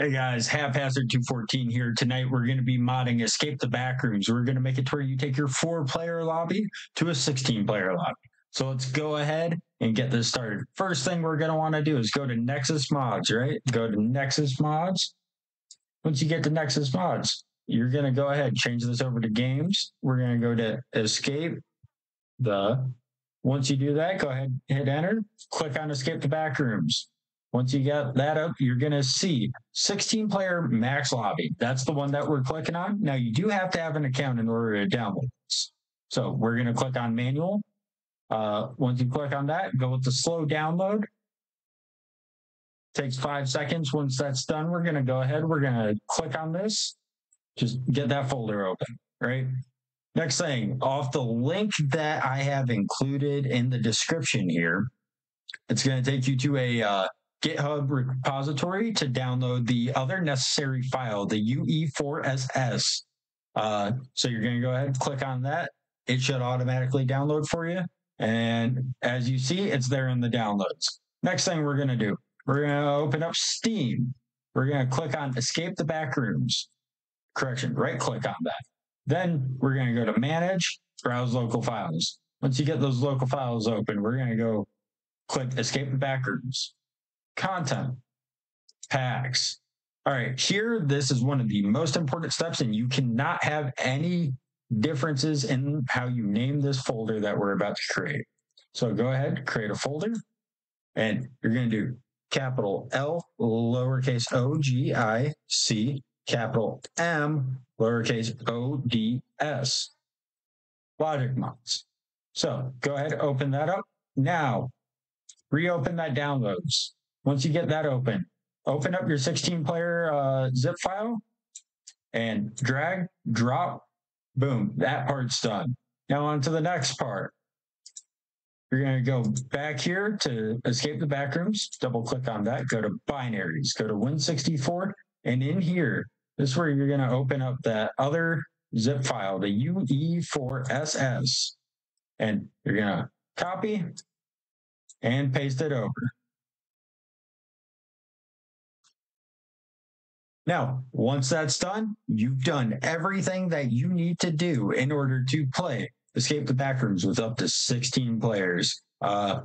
Hey guys, Haphazard 214 here. Tonight we're going to be modding Escape the Backrooms. We're going to make it to where you take your four player lobby to a 16 player lobby. So let's go ahead and get this started. First thing we're going to want to do is go to Nexus Mods, right? Go to Nexus Mods. Once you get to Nexus Mods, you're going to go ahead, and change this over to games. We're going to go to Escape the. Once you do that, go ahead, hit enter, click on Escape the Backrooms. Once you get that up, you're going to see 16 player max lobby. That's the one that we're clicking on. Now, you do have to have an account in order to download this. So we're going to click on manual. Uh, once you click on that, go with the slow download. Takes five seconds. Once that's done, we're going to go ahead. We're going to click on this. Just get that folder open, right? Next thing, off the link that I have included in the description here, it's going to take you to a uh, GitHub repository to download the other necessary file, the UE4SS. Uh, so you're going to go ahead and click on that. It should automatically download for you. And as you see, it's there in the downloads. Next thing we're going to do, we're going to open up Steam. We're going to click on Escape the Backrooms. Correction, right click on that. Then we're going to go to Manage, Browse Local Files. Once you get those local files open, we're going to go click Escape the Backrooms content, packs. All right, here, this is one of the most important steps, and you cannot have any differences in how you name this folder that we're about to create. So go ahead, create a folder, and you're going to do capital L, lowercase o, G, I, C, capital M, lowercase o, D, S. Logic mods. So go ahead, open that up. Now, reopen that downloads. Once you get that open, open up your 16 player uh, zip file and drag, drop, boom, that part's done. Now on to the next part. You're going to go back here to escape the backrooms, double click on that, go to binaries, go to Win64, and in here, this is where you're going to open up that other zip file, the UE4SS, and you're going to copy and paste it over. Now, once that's done, you've done everything that you need to do in order to play Escape the Backrooms with up to 16 players. Uh,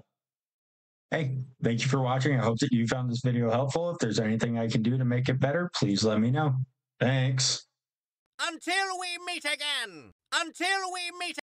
hey, thank you for watching. I hope that you found this video helpful. If there's anything I can do to make it better, please let me know. Thanks. Until we meet again! Until we meet